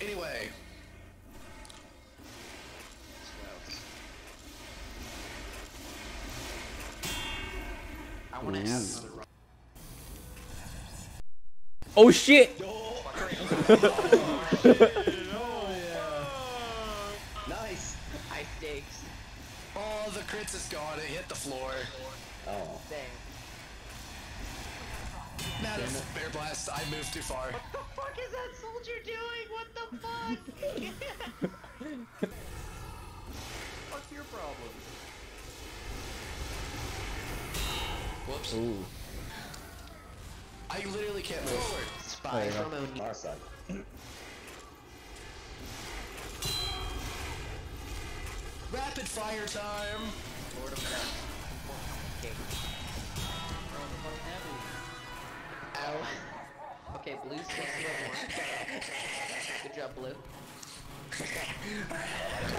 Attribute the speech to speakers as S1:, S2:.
S1: Anyway. I want to add another run.
S2: Oh shit!
S3: Nice.
S4: High stakes.
S1: Oh, the crits is gone. It hit the floor.
S3: Oh.
S4: Dang.
S1: Not bear blast. I moved too far.
S4: What the fuck is that What's your problem?
S1: Whoops.
S2: Ooh.
S1: I literally can't move.
S4: Forward. Spy
S2: yeah.
S4: from Oni.
S3: Our side.
S1: Rapid fire time.
S4: Lord of Okay. Ow. Okay, blue six more. Good job, blue.